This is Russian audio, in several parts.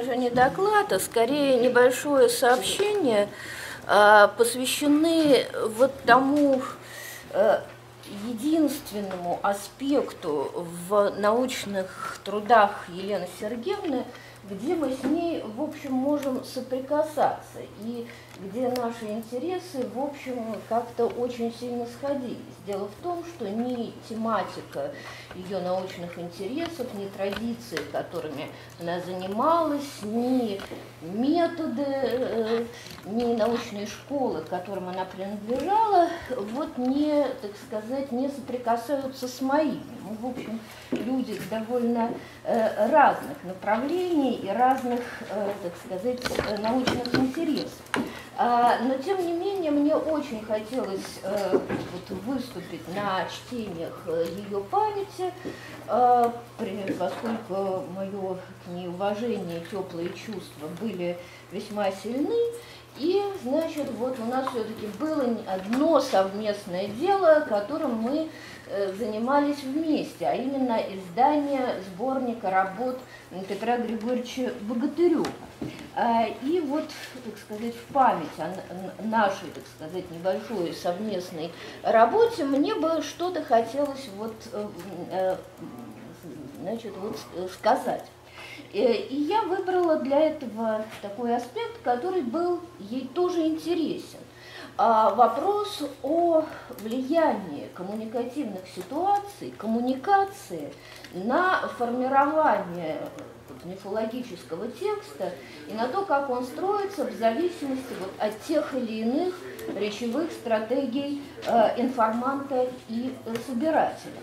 даже не доклад, а скорее небольшое сообщение, а, посвящены вот тому э, единственному аспекту в научных трудах Елены Сергеевны, где мы с ней, в общем, можем соприкасаться. И где наши интересы, в общем, как-то очень сильно сходились. Дело в том, что ни тематика ее научных интересов, ни традиции, которыми она занималась, ни методы, э, ни научные школы, к которым она принадлежала, вот не, так сказать, не соприкасаются с моими. Мы, в общем, люди довольно э, разных направлений и разных, э, так сказать, научных интересов. А, но, тем не менее, мне очень хотелось э, вот, выступить на чтениях э, ее памяти, э, поскольку мое к ней уважение и теплые чувства были весьма сильны. И, значит, вот у нас все-таки было одно совместное дело, которым мы занимались вместе, а именно издание сборника работ Петра Григорьевича Богатырева. А, и вот, так сказать, в память о нашей, так сказать, небольшой совместной работе мне бы что-то хотелось вот, э, э, значит, вот сказать. Э, и я выбрала для этого такой аспект, который был ей тоже интересен. А, вопрос о влиянии коммуникативных ситуаций, коммуникации на формирование мифологического текста и на то, как он строится в зависимости вот от тех или иных речевых стратегий э, информанта и собирателя.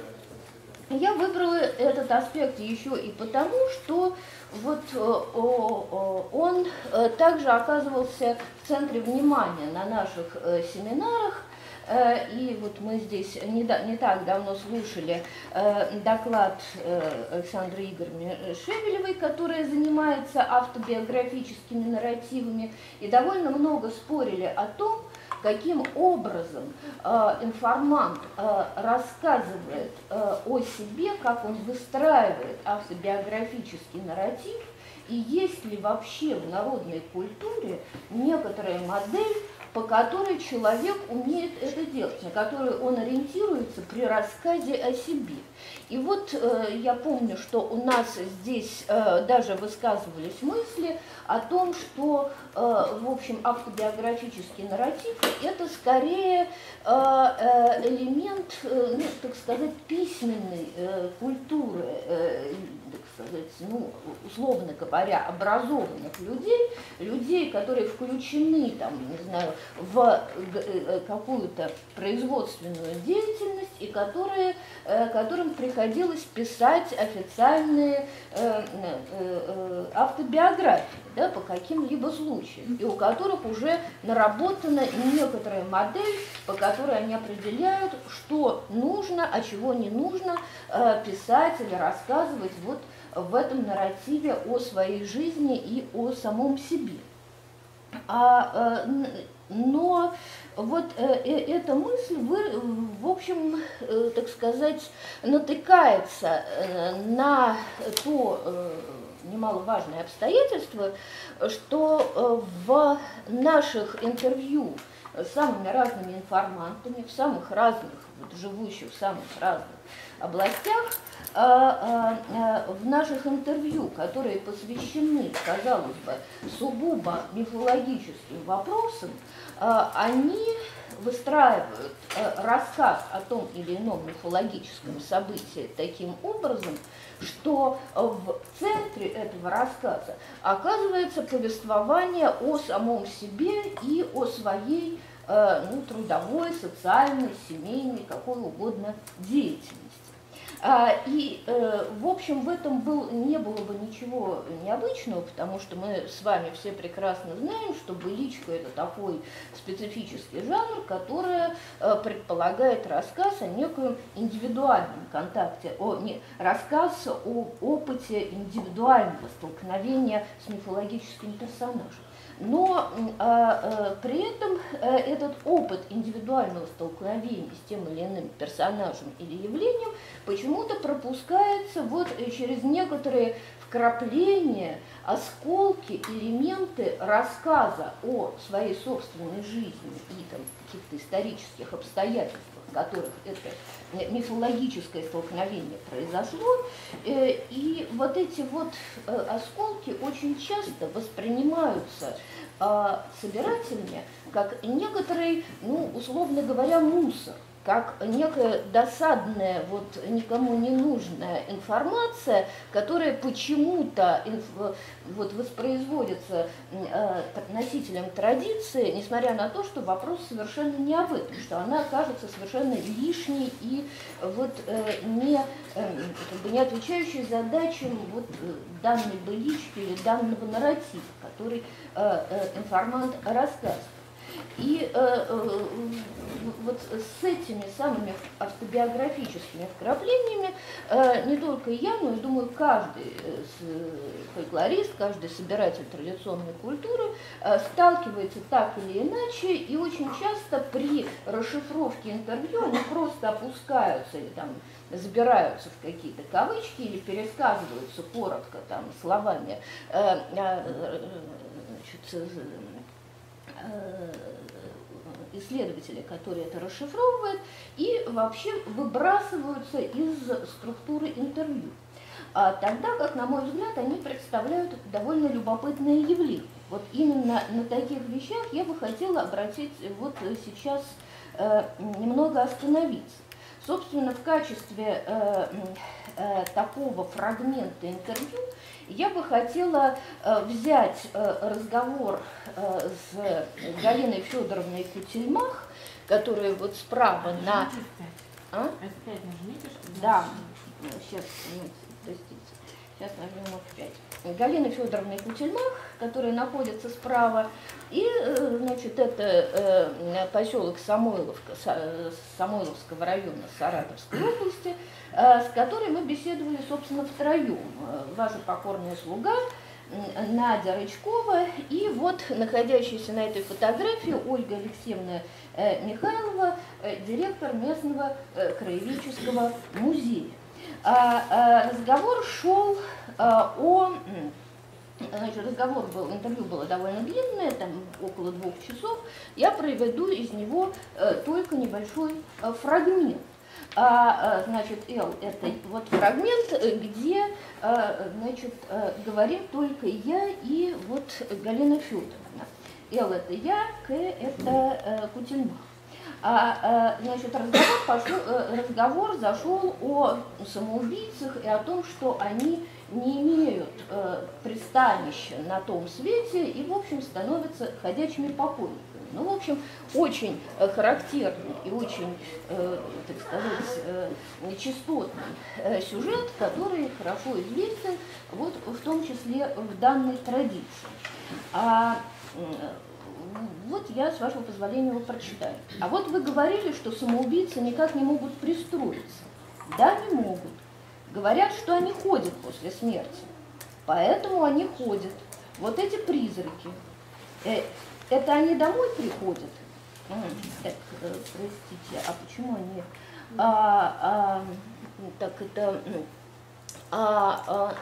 Я выбрала этот аспект еще и потому, что вот э, он э, также оказывался в центре внимания на наших э, семинарах, и вот мы здесь не, не так давно слушали доклад Александры Игоревны Шевелевой, которая занимается автобиографическими нарративами, и довольно много спорили о том, каким образом информант рассказывает о себе, как он выстраивает автобиографический нарратив, и есть ли вообще в народной культуре некоторая модель по которой человек умеет это делать, на которую он ориентируется при рассказе о себе. И вот э, я помню, что у нас здесь э, даже высказывались мысли о том, что, э, в общем, автобиографический нарратив – это скорее э, э элемент, э, ну, так сказать, письменной э, культуры, э, так сказать, ну, условно говоря, образованных людей, людей, которые включены, там, не знаю, в э, какую-то производственную деятельность и которые, э, которым приходилось писать официальные э, автобиографии да, по каким-либо случаям, и у которых уже наработана некоторая модель, по которой они определяют, что нужно, а чего не нужно писать или рассказывать вот в этом нарративе о своей жизни и о самом себе. А но вот э, э, эта мысль, вы, в общем, э, так сказать, натыкается э, на то э, немаловажное обстоятельство, что э, в наших интервью с самыми разными информантами, в самых разных, вот, живущих в самых разных областях, а, а, в наших интервью, которые посвящены, казалось бы, сугубо мифологическим вопросам, они выстраивают рассказ о том или ином мифологическом событии таким образом, что в центре этого рассказа оказывается повествование о самом себе и о своей ну, трудовой, социальной, семейной, какой угодно деятельности. А, и, э, в общем, в этом был, не было бы ничего необычного, потому что мы с вами все прекрасно знаем, что быличка – это такой специфический жанр, который э, предполагает рассказ о некоем индивидуальном контакте, о, не, рассказ о опыте индивидуального столкновения с мифологическим персонажем. Но э, э, при этом э, этот опыт индивидуального столкновения с тем или иным персонажем или явлением почему-то пропускается вот через некоторые, вкрапления, осколки, элементы рассказа о своей собственной жизни и там каких-то исторических обстоятельствах, в которых это мифологическое столкновение произошло. Э, и вот эти вот э, осколки очень часто воспринимаются а, собирателями как некоторый, ну, условно говоря, мусор как некая досадная, вот никому не нужная информация, которая почему-то вот воспроизводится э, носителем традиции, несмотря на то, что вопрос совершенно не об этом, что она кажется совершенно лишней и вот э, не, э, как бы не отвечающей задачам вот данной былички или данного нарратива, который информант рассказывает. И э, э, вот с этими самыми автобиографическими вкраплениями э, не только я, но и, думаю, каждый э, фольклорист, каждый собиратель традиционной культуры э, сталкивается так или иначе, и очень часто при расшифровке интервью они просто опускаются или там забираются в какие-то кавычки или пересказываются коротко там словами э, э, значит, исследователи, которые это расшифровывают, и вообще выбрасываются из структуры интервью. А тогда как, на мой взгляд, они представляют довольно любопытное явление. Вот именно на таких вещах я бы хотела обратить вот сейчас э, немного остановиться. Собственно, в качестве э, э, такого фрагмента интервью я бы хотела э, взять э, разговор э, с Галиной Федоровной Кутельмах, которая вот справа на... А? Да, сейчас, простите, сейчас нажмем F5. Галина Федоровна Кутельмах, которая находится справа, и, значит, это поселок Самойловка, Самойловского района Саратовской области – Э, с которой мы беседовали, собственно, втроем. Э, ваша покорная слуга, Надя Рычкова и вот находящаяся на этой фотографии Ольга Алексеевна э, Михайлова, директор местного краеведческого музея. А, разговор шел о Значит, разговор был, интервью было довольно длинное, там около двух часов. Я проведу из него только небольшой фрагмент. А, значит, L – это вот фрагмент, где, а, значит, а, говорим только я и вот Галина Федоровна. Л – это я, К – это э, Кутельмах. А, значит, разговор, пошел, э, разговор зашел о самоубийцах и о том, что они не имеют э, пристанища на том свете и, в общем, становятся ходячими покойниками. Ну, в общем, очень э, характерный и очень, э, так сказать, э, частотный сюжет, который хорошо известен, вот в том числе в данной традиции. А вот я, с вашего позволения, его прочитаю. А вот вы говорили, что самоубийцы никак не могут пристроиться. Да, не могут. Говорят, что они ходят после смерти. Поэтому они ходят. Вот эти призраки. Это они домой приходят? Так, э, простите, а почему они... А, а, так это... А, а,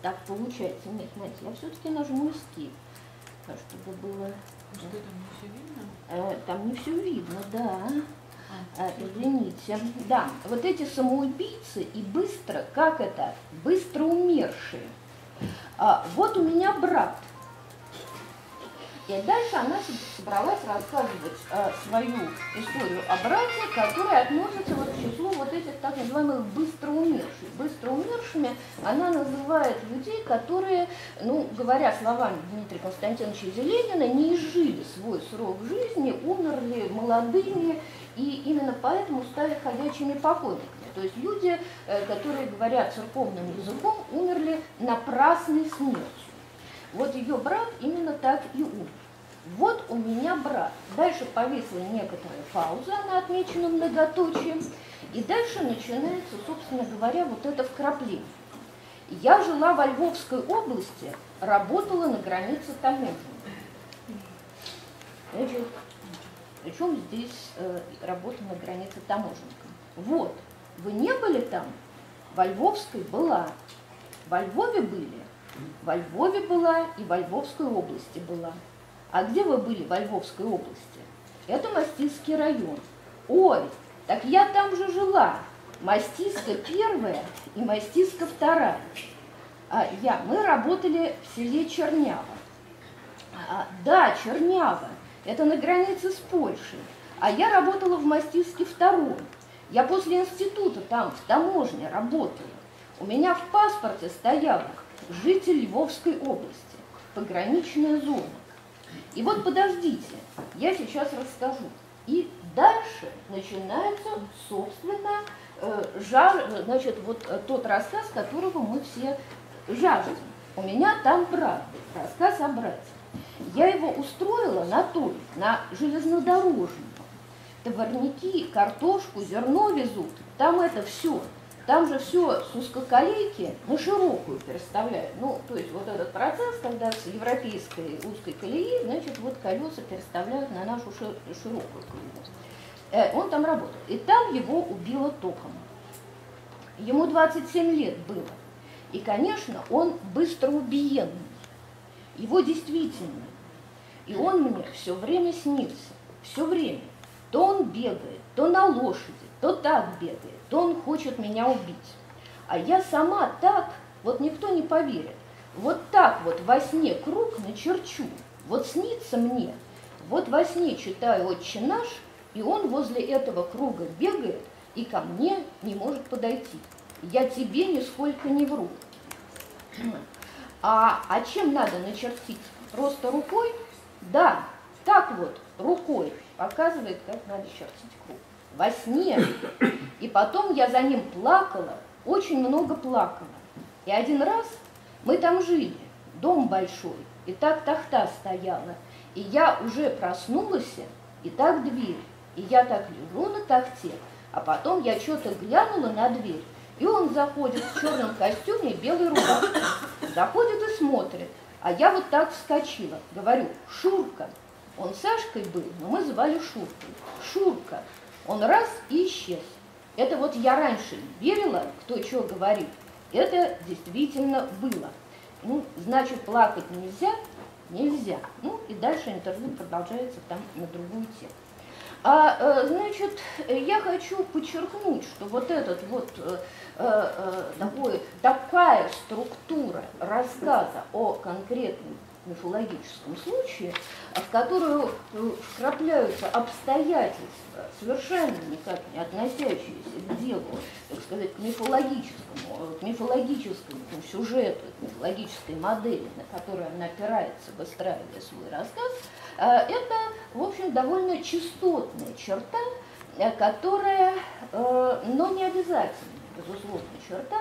так получается, нет, знаете, я все-таки нажму escape, чтобы было... Что там не все видно? Э, там не все видно, да. А, э, Извините. Да, вот эти самоубийцы и быстро, как это, быстро умершие. А, вот у меня брат, и дальше она собралась рассказывать э, свою историю о брате, которая относится вот к числу вот этих так называемых быстро умерших. Быстро умершими она называет людей, которые, ну, говоря словами Дмитрия Константиновича Зеленина, не изжили свой срок жизни, умерли молодыми, и именно поэтому стали ходячими покойниками. То есть люди, э, которые говорят церковным языком, умерли напрасной смертью. Вот ее брат именно так и умер. Вот у меня брат. Дальше повисла некоторая пауза, она отмечена многоточием. И дальше начинается, собственно говоря, вот это вкрапление. Я жила во Львовской области, работала на границе таможни. Значит, причем здесь э, работа на границе таможенником. Вот, вы не были там? Во Львовской была. во Львове были? Во Львове была и во Львовской области была. А где вы были во Львовской области? Это Мастильский район. Ой, так я там же жила. Мастиска первая и Мастиска вторая. А я, мы работали в селе Чернява. А, да, Чернява. Это на границе с Польшей. А я работала в Мастиске второй. Я после института там, в таможне работала. У меня в паспорте стояло житель Львовской области, пограничная зона. И вот подождите, я сейчас расскажу. И дальше начинается, собственно, э, жар, значит, вот э, тот рассказ, которого мы все жаждем. У меня там правда, рассказ о брате. Я его устроила на той, на железнодорожную. Товарники, картошку, зерно везут, там это все – там же все с узкоколейки на широкую переставляют. Ну, то есть вот этот процесс, когда с европейской узкой колеи, значит, вот колеса переставляют на нашу широкую колею. Э, он там работал. И там его убило током. Ему 27 лет было. И, конечно, он быстро убиенный. Его действительно. И он мне все время снился. Все время. То он бегает, то на лошади, то так бегает то он хочет меня убить. А я сама так, вот никто не поверит, вот так вот во сне круг начерчу, вот снится мне, вот во сне читаю «Отче наш», и он возле этого круга бегает и ко мне не может подойти. Я тебе нисколько не вру. А, а чем надо начертить? Просто рукой? Да, так вот, рукой показывает, как надо чертить круг во сне. И потом я за ним плакала, очень много плакала. И один раз мы там жили, дом большой, и так тахта стояла. И я уже проснулась, и так дверь. И я так лежу на тахте, а потом я что-то глянула на дверь, и он заходит в черном костюме и белой рубашке. Заходит и смотрит. А я вот так вскочила. Говорю, Шурка. Он Сашкой был, но мы звали Шуркой. Шурка, он раз и исчез. Это вот я раньше верила, кто что говорит. Это действительно было. Ну, значит, плакать нельзя, нельзя. Ну, и дальше интервью продолжается там на другую тему. А, э, значит, я хочу подчеркнуть, что вот этот вот э, э, такой, такая структура рассказа о конкретном мифологическом случае, в которую э, вкрапляются обстоятельства, совершенно никак не относящиеся к делу, так сказать, к мифологическому, к мифологическому сюжету, к мифологической модели, на которую она опирается, выстраивая свой рассказ, э, это, в общем, довольно частотная черта, э, которая, но не обязательно, безусловно, черта,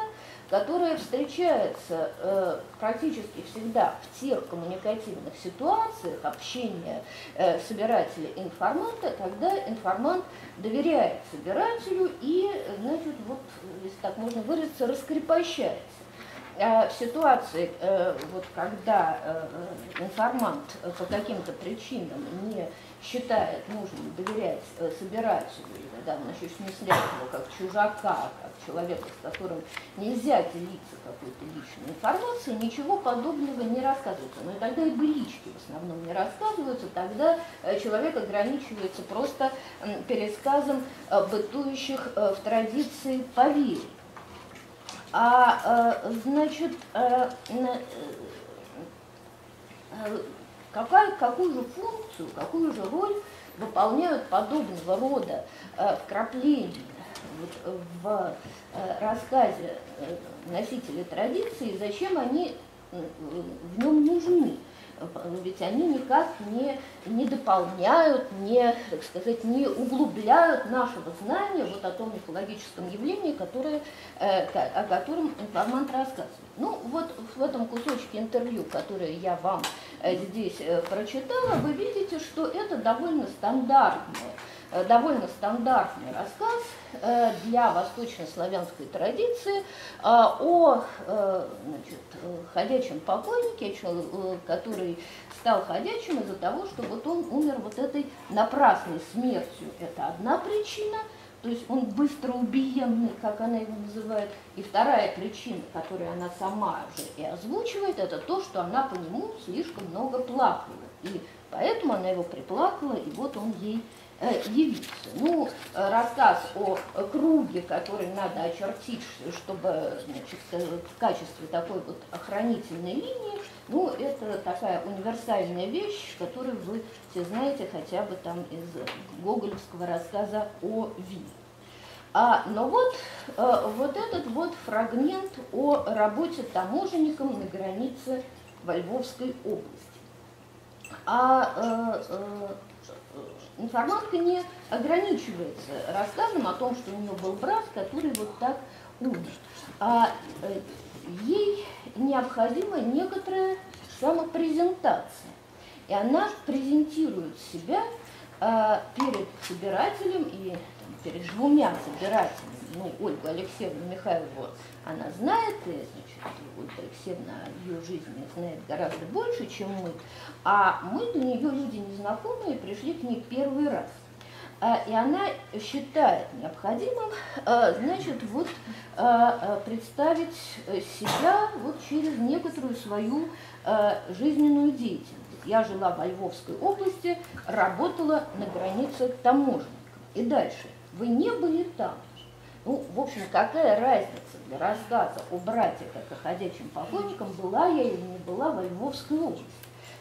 которая встречается э, практически всегда в тех коммуникативных ситуациях общения э, собирателя и информанта, когда информант доверяет собирателю и, значит, вот, если так можно выразиться, раскрепощается. В ситуации, э, вот, когда э, информант по каким-то причинам не считает нужным доверять э, собирателю, да, значит, смыслять его как чужака, как человека, с которым нельзя делиться какой-то личной информацией, ничего подобного не рассказывается. Но и тогда и былички в основном не рассказываются, тогда э, человек ограничивается просто пересказом э, бытующих в традиции поверий. А, значит, Какая, какую же функцию, какую же роль выполняют подобного рода э, вкрапления вот, в э, рассказе э, носителя традиции, зачем они э, в нем нужны? Ведь они никак не, не дополняют, не, так сказать, не углубляют нашего знания вот о том мифологическом явлении, которое, э, о котором информант рассказывает. Ну, вот в этом кусочке интервью, которое я вам э, здесь э, прочитала, вы видите, что это довольно стандартное довольно стандартный рассказ э, для восточнославянской традиции э, о значит, ходячем покойнике, который стал ходячим из-за того, что вот он умер вот этой напрасной смертью. Это одна причина. то есть он быстро убиенный, как она его называет. И вторая причина, которую она сама же и озвучивает, это то, что она по нему слишком много плакала. И поэтому она его приплакала, и вот он ей Э, явиться. Ну, э, рассказ о круге, который надо очертить, чтобы значит, э, в качестве такой вот охранительной линии, ну, это такая универсальная вещь, которую вы все знаете хотя бы там из гоголевского рассказа о Ви. А, но вот, вот этот вот фрагмент о работе таможенником на границе во Львовской области. А информатка не ограничивается рассказом о том, что у нее был брат, который вот так умер. А э, ей необходима некоторая самопрезентация. И она презентирует себя э, перед собирателем и перед двумя собирателями. Ну, Ольгу Алексеевну Михайлову она знает, и, значит, Ольга Алексеевна ее жизни знает гораздо больше, чем мы, а мы для нее люди незнакомые, пришли к ней первый раз. А, и она считает необходимым, а, значит, вот а, представить себя вот через некоторую свою жизненную деятельность. Я жила во Львовской области, работала на границе таможенником. И дальше. Вы не были там. Ну, в общем, какая разница для рассказа о брате как о ходячем была я или не была во Львовской области.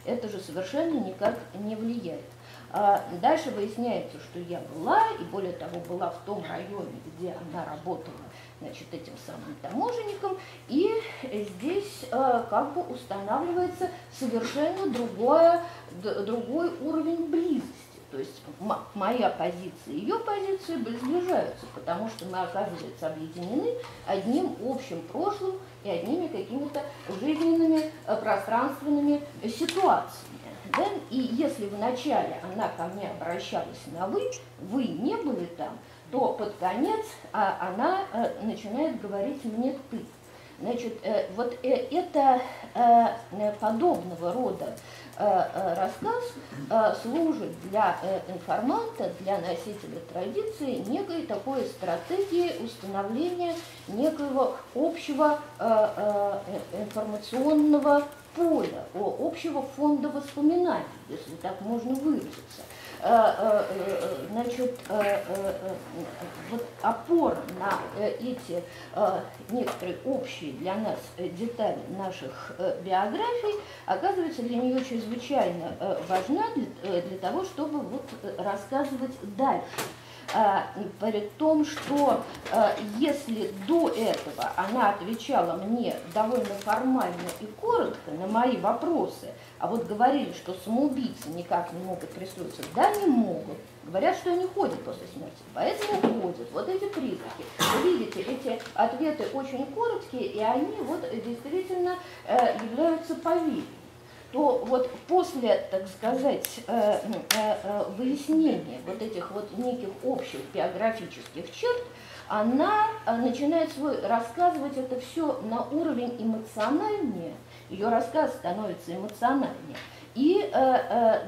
Это же совершенно никак не влияет. А дальше выясняется, что я была, и более того, была в том районе, где она работала значит, этим самым таможенником, и здесь э, как бы устанавливается совершенно другое, другой уровень близости. То есть моя позиция и ее позиция сближаются, потому что мы, оказывается, объединены одним общим прошлым и одними какими-то жизненными э, пространственными ситуациями. Да? И если вначале она ко мне обращалась на «вы», «вы не были там», то под конец а, она э, начинает говорить мне «ты». Значит, э, вот это подобного рода рассказ э, служит для информанта, для носителя традиции некой такой стратегии установления некоего общего информационного поля, общего фонда воспоминаний, если так можно выразиться. Э, э, э, значит, вот опора на эти некоторые общие для нас детали наших биографий оказывается для нее чрезвычайно важна для того, чтобы вот рассказывать дальше. А, при том, что а, если до этого она отвечала мне довольно формально и коротко на мои вопросы, а вот говорили, что самоубийцы никак не могут прислушаться, да, не могут. Говорят, что они ходят после смерти, поэтому ходят. Вот эти признаки. Вы видите, эти ответы очень короткие, и они вот действительно э, являются поверьем то вот после, так сказать, э, э, э, выяснения вот этих вот неких общих биографических черт, она начинает свой рассказывать это все на уровень эмоциональнее, ее рассказ становится эмоциональнее и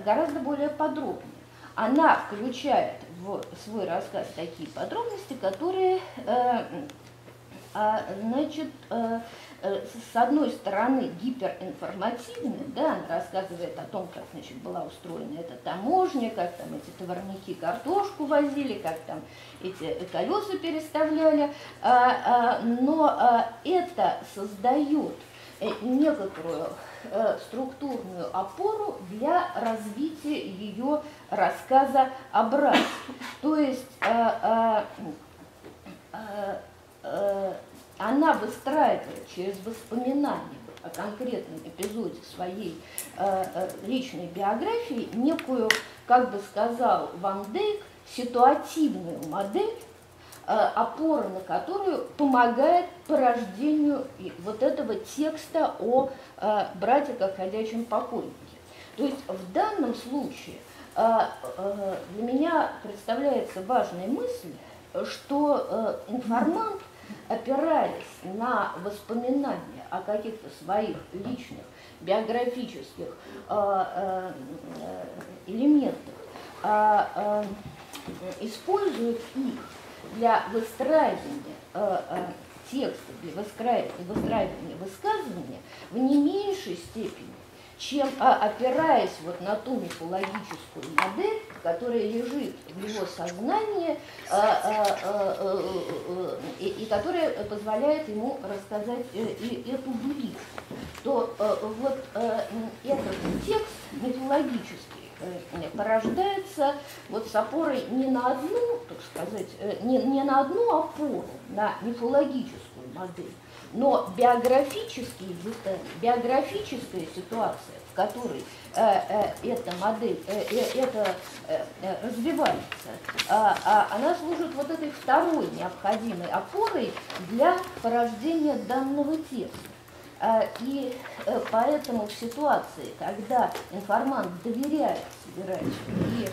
гораздо более подробнее. Она включает в свой рассказ такие подробности, которые, а, значит, с одной стороны гиперинформативный, да, она рассказывает о том, как значит, была устроена эта таможня, как там эти товарники картошку возили, как там эти колеса переставляли, а, а, но а, это создает э, некоторую э, структурную опору для развития ее рассказа о брате. То есть она выстраивает через воспоминания о конкретном эпизоде своей э, э, личной биографии некую, как бы сказал Ван Дейк, ситуативную модель, э, опора на которую помогает порождению вот этого текста о э, брате как ходячем покойнике. То есть в данном случае э, э, для меня представляется важная мысль, что э, информант опираясь на воспоминания о каких-то своих личных биографических э, э, элементах, э, использует их для выстраивания текста, для выстраивания, выстраивания высказывания в не меньшей степени, чем а, опираясь вот на ту мифологическую модель, которая лежит в его сознании а, а, а, а, и, и которая позволяет ему рассказать и эту быличку, то а, вот а, этот текст мифологический порождается вот с опорой не на одну, так сказать, не, не на одну опору, на мифологическую модель, но биографические биографическая ситуация, в которой э, э, эта модель, э, э, это э, э развивается, э, она служит вот этой второй необходимой опорой для порождения данного текста. Э, и э, поэтому в ситуации, когда информант доверяет собирателю и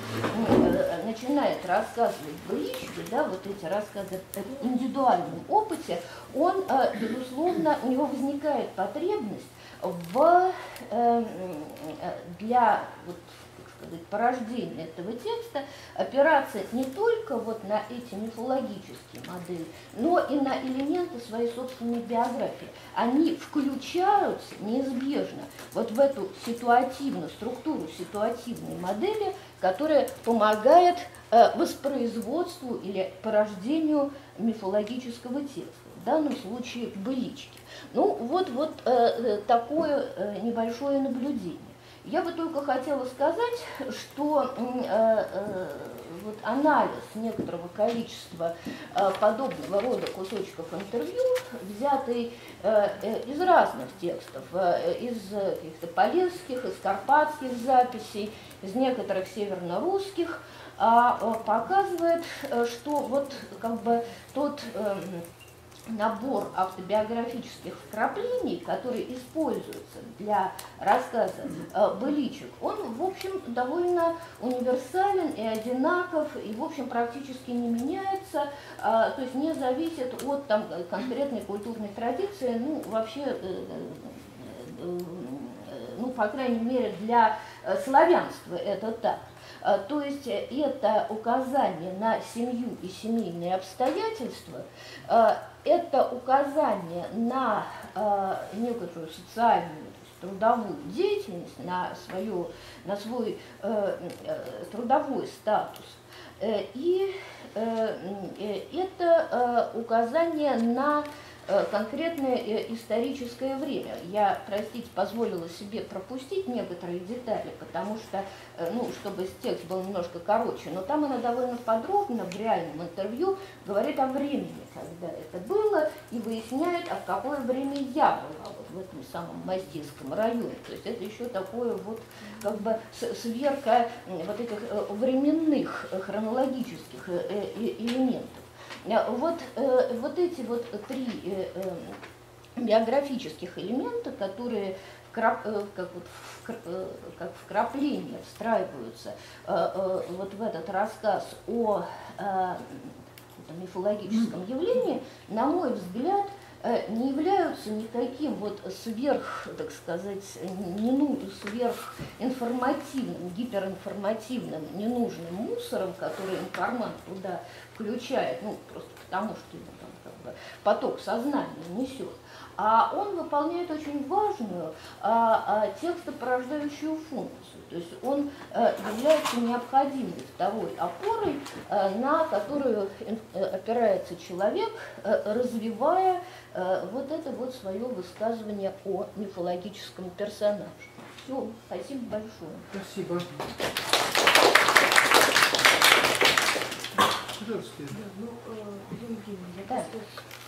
э, начинает рассказывать былички, да, вот эти рассказы о индивидуальном опыте, он, безусловно, у него возникает потребность в, для вот, сказать, порождения этого текста опираться не только вот на эти мифологические модели, но и на элементы своей собственной биографии. Они включаются неизбежно вот в эту ситуативную структуру ситуативной модели, которая помогает э, воспроизводству или порождению мифологического текста, в данном случае былички. Ну вот, вот э, э такое э, небольшое наблюдение. Я бы только хотела сказать, что э, э, вот анализ некоторого количества э, подобного рода кусочков интервью, взятый э, э из разных текстов, э, из каких-то полесских, из карпатских записей, из некоторых северно-русских, а, э, показывает, что вот как бы тот эм, набор автобиографических вкраплений, которые используются для рассказа э, быличек, он, в общем, довольно универсален и одинаков, и, в общем, практически не меняется, э, то есть не зависит от там, конкретной культурной традиции, ну, вообще, э, э, э, ну, по крайней мере, для э, славянства это так. То есть это указание на семью и семейные обстоятельства, это указание на э, некоторую социальную трудовую деятельность, на, свою, на свой э, э, трудовой статус. Э, и э, э это э, указание на Э, конкретное э, историческое время. Я, простите, позволила себе пропустить некоторые детали, потому что, э, ну, чтобы текст был немножко короче, но там она довольно подробно в реальном интервью говорит о времени, когда это было, и выясняет, а в какое время я была вот в этом самом Мастийском районе. То есть это еще такое вот как бы сверка вот этих временных хронологических элементов. Э, вот, э, вот эти вот три э, биографических элемента, которые как, вот, как вкрапление встраиваются вот в этот рассказ о мифологическом явлении, на мой взгляд, не являются никаким вот сверх, так сказать, не, ну, сверхинформативным, гиперинформативным, ненужным мусором, который информант туда включает, ну, просто потому что ему там как бы поток сознания несет, а он выполняет очень важную а, а, текстопорождающую функцию. То есть он а, является необходимой второй опорой, а, на которую э, опирается человек, а, развивая а, вот это вот свое высказывание о мифологическом персонаже. Все, спасибо большое. Спасибо. Да, ну, э, Евгения, я да. просто,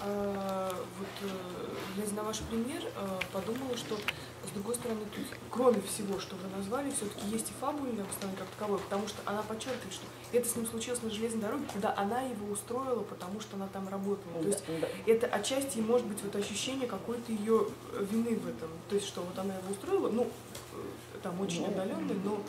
э, вот, э, глядя на ваш пример, э, подумала, что, с другой стороны, тут, кроме всего, что вы назвали, все-таки есть и фабульное обоснование как таковое, потому что она подчеркивает, что это с ним случилось на железной дороге, куда она его устроила, потому что она там работала. То есть да. это отчасти может быть вот ощущение какой-то ее вины в этом. То есть, что вот она его устроила, ну, э, там очень отдаленный, но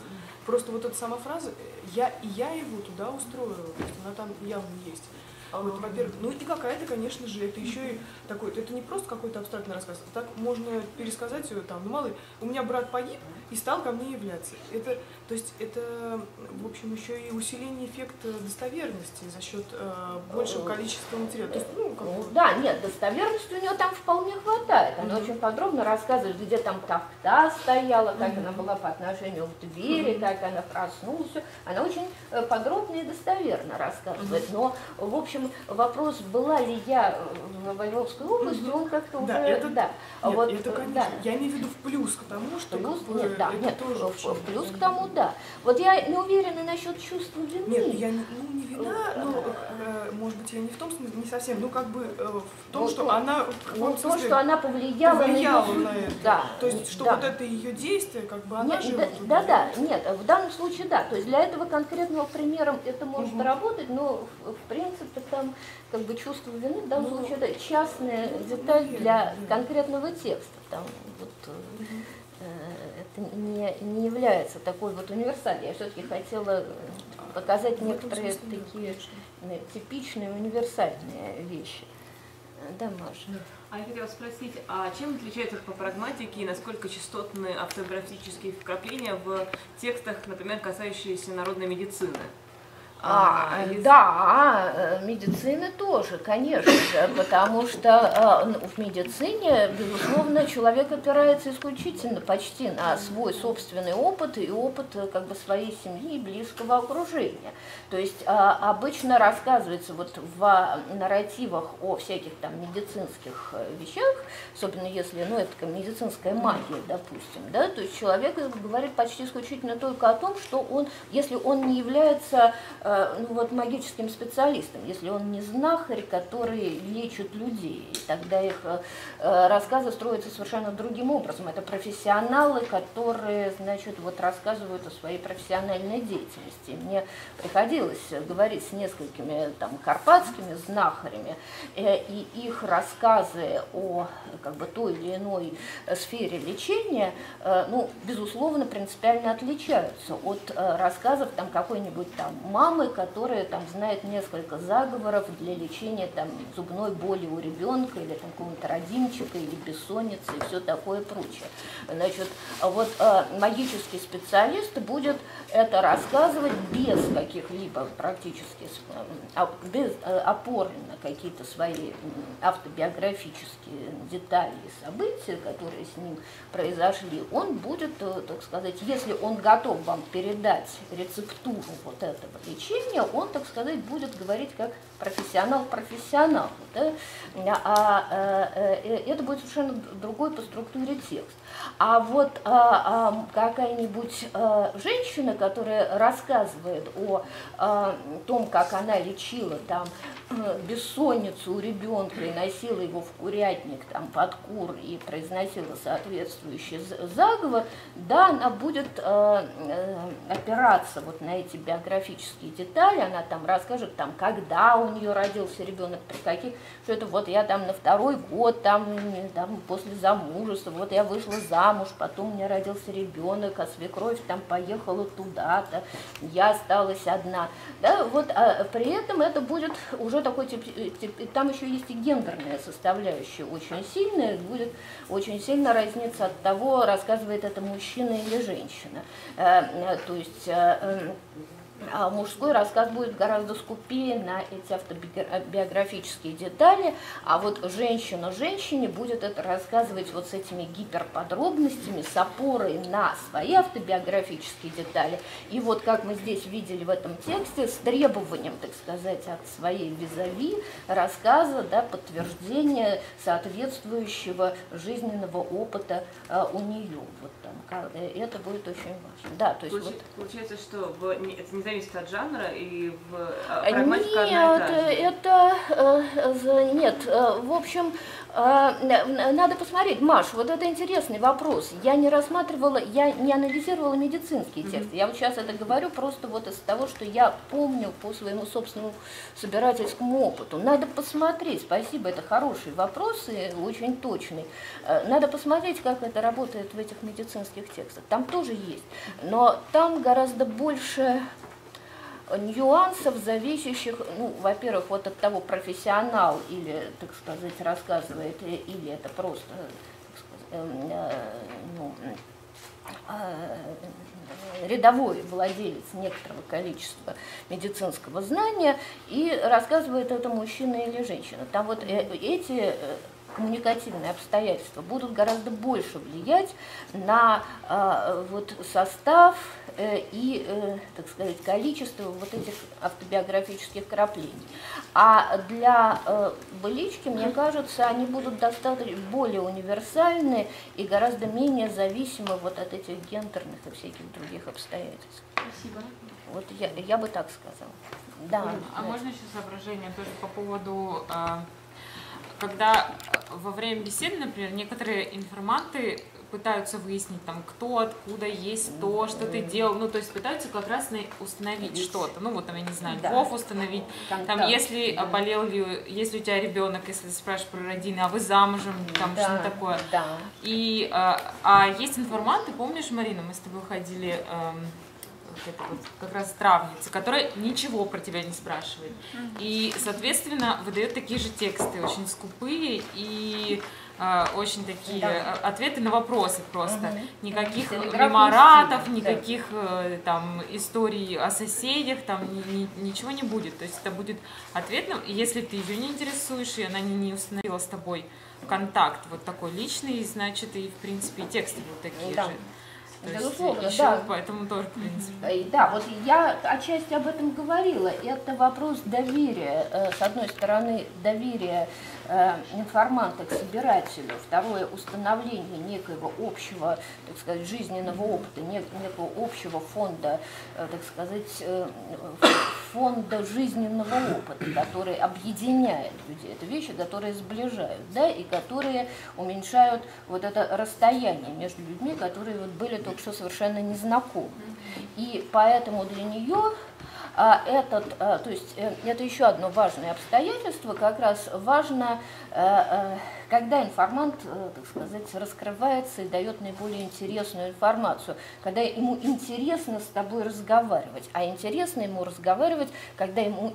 Просто вот эта сама фраза, я, и я его туда устроила, то есть она там явно есть. Вот, во-первых, ну и какая-то, конечно же, это еще и такой, это не просто какой-то абстрактный рассказ, так можно пересказать ее там, ну малый, у меня брат погиб, и стал ко мне являться. Это, то есть это, в общем, еще и усиление эффекта достоверности за счет э, большего количества материала. То есть, ну, как ну, Да, нет, достоверности у нее там вполне хватает. Она mm-hmm. очень подробно рассказывает, где там тафта стояла, как mm-hmm. она была по отношению к двери, mm-hmm. как она проснулась. Она очень э, подробно и достоверно рассказывает. Mm-hmm. Но, в общем, вопрос, была ли я в Львовской области, mm-hmm. он как-то да, уже... Это, да, нет, вот, это, конечно, да. я имею в виду в плюс к тому, что... Плюс, нет, да, нет, тоже в, плюс к тому, да. Вот я не уверена насчет чувства вины. Нет, я не, ну, не вина, но, э, может быть, я не в том смысле, не совсем, ну, как бы э, в том, ну, что ну, она... Ну, в том, что она повлияла, повлияла на, ее, на это. Да. То есть, что да. вот это ее действие, как бы она нет, же... Да, да, да, нет, в данном случае да. То есть для этого конкретного примером это может угу. работать, но в, в принципе там как бы чувство вины в данном ну, случае это частная деталь для конкретного текста. Там вот угу это не, не является такой вот универсальной. Я все-таки хотела показать некоторые такие э, типичные универсальные вещи. Да, Маша. А я хотела спросить, а чем отличается по прагматике и насколько частотны автобиографические вкрапления в текстах, например, касающиеся народной медицины? А, а, да, э, медицины тоже, конечно же, потому что э, в медицине, безусловно, человек опирается исключительно почти на свой собственный опыт и опыт э, как бы своей семьи и близкого окружения. То есть обычно рассказывается вот в нарративах о всяких там медицинских вещах, особенно если, ну, это как медицинская магия, допустим, да, то есть человек говорит почти исключительно только о том, что он, если он не является Э, ну, вот, магическим специалистом, если он не знахарь, который лечит людей. И тогда их э, э, рассказы строятся совершенно другим образом. Это профессионалы, которые, значит, вот рассказывают о своей профессиональной деятельности. Мне приходилось говорить с несколькими там карпатскими знахарями, и их рассказы о как бы той или иной сфере лечения, ну, безусловно, принципиально отличаются от рассказов там какой-нибудь там мамы, мамы, которая там знает несколько заговоров для лечения там зубной боли у ребенка или там какого-то родимчика или бессонницы и все такое прочее. Значит, вот э, магический специалист будет это рассказывать без каких-либо практически, э, без опоры на какие-то свои автобиографические детали и события, которые с ним произошли. Он будет, э, так сказать, если он готов вам передать рецептуру вот этого лечения, общения он, так сказать, будет говорить как профессионал профессионал. Да? А, а, это будет совершенно другой по структуре текст. А вот а, а, какая-нибудь а, женщина, которая рассказывает о а, том, как она лечила там бессонницу у ребенка и носила его в курятник там под кур и произносила соответствующий заговор, да, она будет а, опираться вот на эти биографические детали, она там расскажет, там, когда у нее родился ребенок, при каких, что это вот я там на второй год, там, там после замужества, вот я вышла замуж, потом у меня родился ребенок, а свекровь там поехала туда-то, я осталась одна. Да, вот, а при этом это будет уже такой тип, тип, там еще есть и гендерная составляющая очень сильная, будет очень сильно разниться от того, рассказывает это мужчина или женщина. Э, э, то есть э, а мужской рассказ будет гораздо скупее на эти автобиографические детали, а вот женщина женщине будет это рассказывать вот с этими гиперподробностями, с опорой на свои автобиографические детали. И вот как мы здесь видели в этом тексте, с требованием, так сказать, от своей визави рассказа, да, подтверждения соответствующего жизненного опыта э, у нее. Вот там, э, это будет очень важно. Да, то есть Получ, вот... Получается, что в, это не зависит от жанра и в а, прагматика Нет, это, это нет. Э, в общем, э, надо посмотреть, Маш, вот это интересный вопрос. Я не рассматривала, я не анализировала медицинские тексты. Mm-hmm. Я вот сейчас это говорю просто вот из того, что я помню по своему собственному собирательскому опыту. Надо посмотреть, спасибо, это хороший вопрос и очень точный. Э, надо посмотреть, как это работает в этих медицинских текстах. Там тоже есть, но там гораздо больше нюансов, зависящих, ну, во-первых, вот от того, профессионал или, так сказать, рассказывает, или это просто, так сказать, эм, э, ну, э, рядовой владелец некоторого количества медицинского знания и рассказывает это мужчина или женщина. Там вот эти коммуникативные обстоятельства будут гораздо больше влиять на э, вот состав э, и, э, так сказать, количество вот этих автобиографических краплений. А для э, былички, мне кажется, они будут достаточно более универсальны и гораздо менее зависимы вот от этих гендерных и всяких других обстоятельств. Спасибо. Вот я, я бы так сказала. Да. А да. можно еще соображение тоже по поводу э, когда э, во время беседы, например, некоторые информанты пытаются выяснить, там, кто, откуда есть то, что ты делал, ну, то есть пытаются как раз установить что-то, ну, вот там, я не знаю, да. Львов установить, там, если да. болел ли, если у тебя ребенок, если ты спрашиваешь про родины, а вы замужем, там, да. что такое. Да. И, а, а есть информанты, помнишь, Марина, мы с тобой ходили, эм, это вот как раз травница, которая ничего про тебя не спрашивает. И, соответственно, выдает такие же тексты, очень скупые и э, очень такие да. ответы на вопросы просто. Угу. Никаких меморатов, никаких да. э, там историй о соседях, там ни, ни, ничего не будет. То есть это будет ответным. если ты ее не интересуешь, и она не, не установила с тобой контакт вот такой личный, значит, и в принципе и тексты будут такие да. же. Безусловно, есть, да. Поэтому тоже, в принципе. Да, вот я отчасти об этом говорила. Это вопрос доверия. Э, с одной стороны, доверия Э, информанта к собирателю, второе установление некоего общего, так сказать, жизненного опыта, некого общего фонда, э, так сказать, э, фонда жизненного опыта, который объединяет людей. Это вещи, которые сближают, да, и которые уменьшают вот это расстояние между людьми, которые вот были только что совершенно незнакомы. И поэтому для нее а этот, а, то есть э, это еще одно важное обстоятельство, как раз важно э, э, когда информант, э, так сказать, раскрывается и дает наиболее интересную информацию, когда ему интересно с тобой разговаривать, а интересно ему разговаривать, когда ему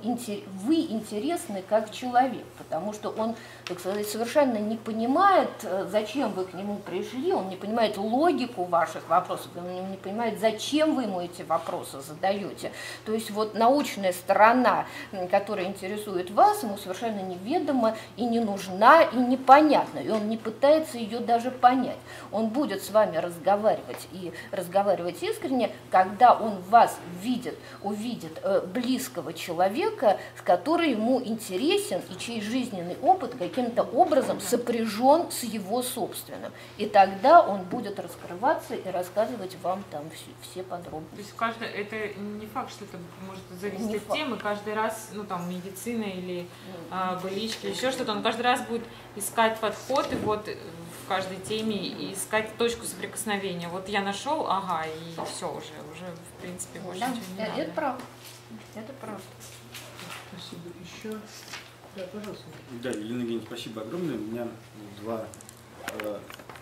вы интересны как человек, потому что он, так сказать, совершенно не понимает, э, зачем вы к нему пришли, он не понимает логику ваших вопросов, он не понимает, зачем вы ему эти вопросы задаете. То есть вот научная сторона, которая интересует вас, ему совершенно неведома и не нужна, и непонятна понятна, и он не пытается ее даже понять. Он будет с вами разговаривать и разговаривать искренне, когда он вас видит, увидит э, близкого человека, с который ему интересен и чей жизненный опыт каким-то образом сопряжен с его собственным. И тогда он будет раскрываться и рассказывать вам там все, все подробности. То есть каждый, это не факт, что это может зависеть не от факт. темы, каждый раз, ну там медицина или а, былички, еще что-то, он каждый раз будет искать подход и вот в каждой теме и искать точку соприкосновения. Вот я нашел, ага, и все уже, уже в принципе больше да, ничего не это, надо. Это правда. Это правда. Спасибо. Еще? Да, пожалуйста. Да, Елена Евгеньевна, спасибо огромное. У меня два, э,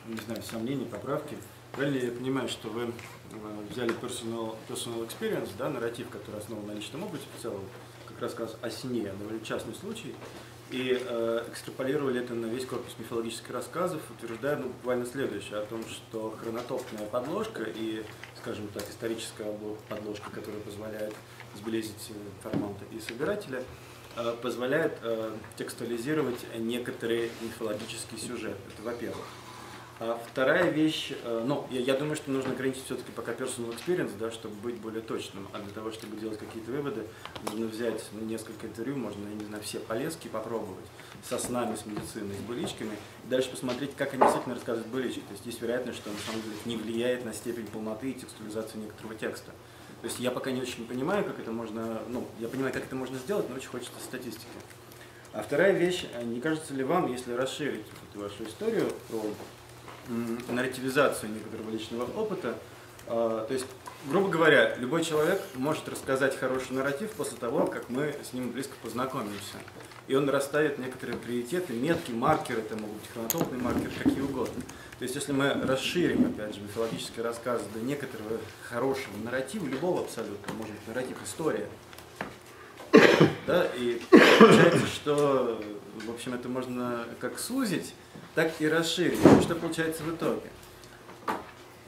не знаю, сомнения, поправки. Правильно я понимаю, что вы э, взяли personal, personal experience, да, нарратив, который основан на личном опыте в целом, как рассказ о сне, довольно частный случай, и э, экстраполировали это на весь корпус мифологических рассказов, утверждая ну, буквально следующее, о том, что хронотопная подложка и, скажем так, историческая подложка, которая позволяет сблизить информанта и собирателя, э, позволяет э, текстуализировать некоторые мифологические сюжеты. Это во-первых. А вторая вещь, э, ну, я, я думаю, что нужно ограничить все-таки пока personal experience, да, чтобы быть более точным. А для того, чтобы делать какие-то выводы, нужно взять ну, несколько интервью, можно, я не знаю, все полезки попробовать со снами, с медициной, с быличками, и дальше посмотреть, как они действительно рассказывают былички. То есть есть вероятность, что на самом деле не влияет на степень полноты и текстуализации некоторого текста. То есть я пока не очень понимаю, как это можно, ну, я понимаю, как это можно сделать, но очень хочется статистики. А вторая вещь, э, не кажется ли вам, если расширить эту вашу историю про нарративизацию некоторого личного опыта. А, то есть, грубо говоря, любой человек может рассказать хороший нарратив после того, как мы с ним близко познакомимся. И он расставит некоторые приоритеты, метки, маркеры, это могут быть хронотопные маркеры, какие угодно. То есть, если мы расширим, опять же, мифологический рассказ до некоторого хорошего нарратива, любого абсолютно, может быть, нарратив, история, да, и получается, что, в общем, это можно как сузить, так и расширить. Что получается в итоге?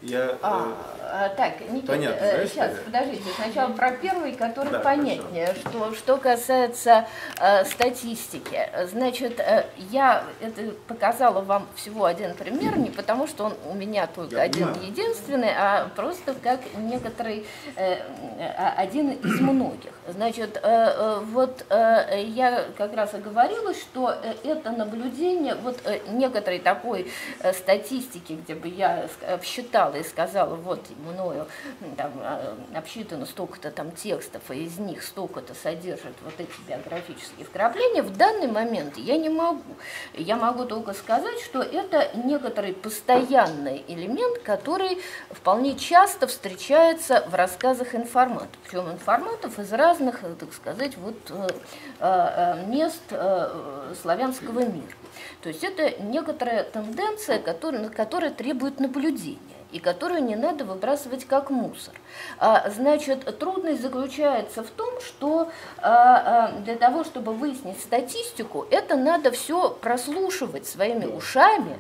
Я, а, А, так, Никита, Понятно, э, да, сейчас, история? подождите. Сначала про первый, который Да, понятнее. Что, что касается э, статистики. Значит, э, я это показала вам всего один пример, не потому что он у меня только Я один понимаю. единственный, а просто как некоторый, э, э, один из многих. Значит, э, э, вот э, я как раз и говорила, что это наблюдение, вот э, некоторой такой э, статистики, где бы я обсчитала и сказала, вот мною там э, обсчитано столько-то там текстов, и из них столько-то содержит вот эти биографические вкрапления, в данный момент я не могу. Я могу только сказать, что это некоторый постоянный элемент, который вполне часто встречается в рассказах информатов. Причем информатов из разных, так сказать, вот э, э, мест э, славянского мира. То есть это некоторая тенденция, которая, которая требует наблюдения и которую не надо выбрасывать как мусор. А, Значит, трудность заключается в том, что а, а, для того, чтобы выяснить статистику, это надо все прослушивать своими ушами,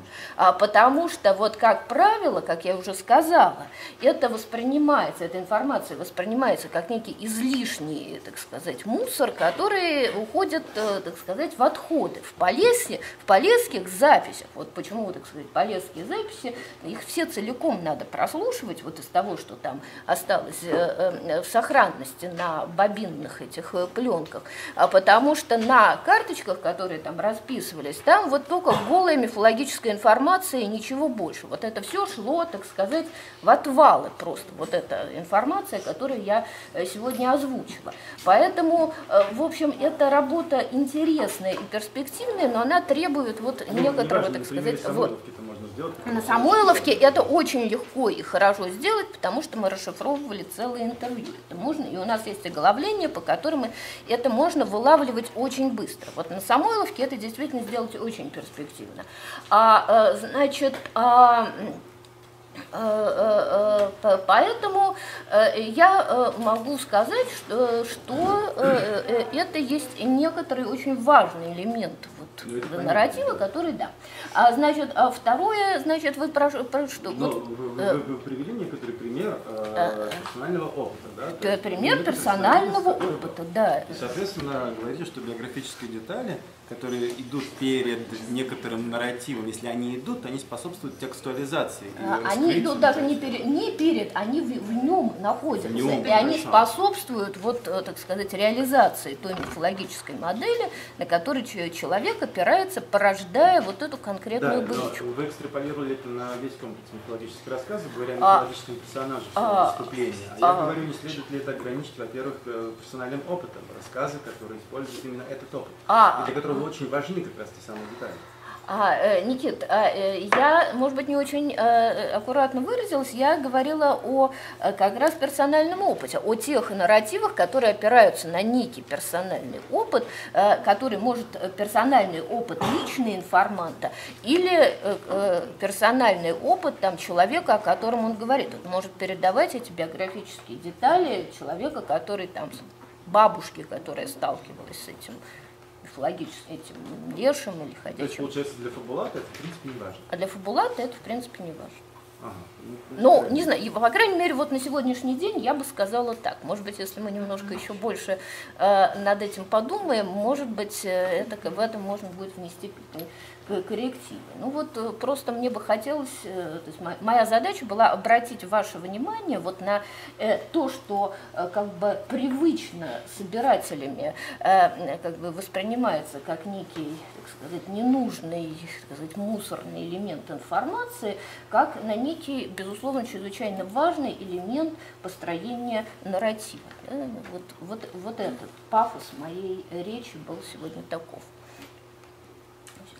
потому что, вот как правило, как я уже сказала, это воспринимается, эта информация воспринимается как некий излишний, так сказать, мусор, который уходит, э, так сказать, в отходы, в полезки, в полезских записях. Вот почему, так сказать, полезские записи, их все целиком надо прослушивать, вот из того, что там осталось э, э, в сохранности на бобинных этих э, пленках, а потому что на карточках, которые там расписывались, там вот только голая мифологическая информация и ничего больше. Вот это все шло, так сказать, в отвалы просто, вот эта информация, которую я сегодня озвучила. Поэтому, в общем, эта работа интересная и перспективная, но она требует вот Ну, некоторого, так сказать, вот, на Самойловке это очень легко и хорошо сделать, потому что мы расшифровывали целые интервью. Это можно, и у нас есть оглавление, по которым это можно вылавливать очень быстро. Вот на Самойловке это действительно сделать очень перспективно. А, э, значит, а, Э, э, по- Поэтому я могу сказать, что, что это есть некоторый очень важный элемент вот, Ну, нарратива, который да. А значит, а второе, значит, вы про, про что? Но Вот, вы, вы- вы- привели некоторый пример э, персонального опыта, да? Э, пример персонального опыта, да. И, соответственно, говорите, что биографические детали, которые идут перед некоторым нарративом, если они идут, они способствуют текстуализации. А, Они идут даже не перед, не перед, они в, в нем находятся, В нем, и они хорошо. способствуют, вот, э, так сказать, реализации той мифологической модели, на которой че- человек опирается, порождая вот эту Да, конкретную но бычку. вы экстраполировали это на весь комплекс мифологических рассказов, говоря о А, мифологическом персонаже а, всего выступления. А а. я говорю, не следует ли это ограничить, во-первых, э, персональным опытом, рассказы, которые используют именно этот опыт, А, для которого очень важны как раз те самые детали. А, э, Никит, а, э, я, может быть, не очень э, аккуратно выразилась, я говорила о как раз персональном опыте, о тех нарративах, которые опираются на некий персональный опыт, который может персональный опыт личный информанта или персональный опыт там, человека, о котором он говорит. Он может передавать эти биографические детали человека, который там, бабушки, которая сталкивалась с этим мифологическим этим лешим или То есть, ходячим получается, для фабулата это, в принципе, не важно. а для фабулата это, в принципе, не важно. Ага. Ну, Ну, не знаю, по крайней мере, вот на сегодняшний день я бы сказала так. Может быть, если мы немножко еще больше э, над этим подумаем, может быть, э, это, в этом можно будет внести коррективы. Ну вот э, просто мне бы хотелось, э, то есть мо- моя задача была обратить ваше внимание вот на э, то, что как бы привычно собирателями как бы воспринимается как некий, так сказать, ненужный, так сказать, мусорный элемент информации, как на некий, безусловно, чрезвычайно важный элемент построения нарратива. Вот, вот, вот этот пафос моей речи был сегодня таков.